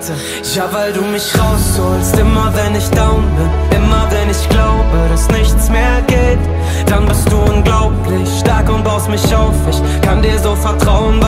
Seite Ja, weil du mich rausholst. Immer wenn ich down bin Immer wenn ich glaube, dass nichts mehr geht Dann bist du unglaublich stark und baust mich auf. Ich kann dir so vertrauen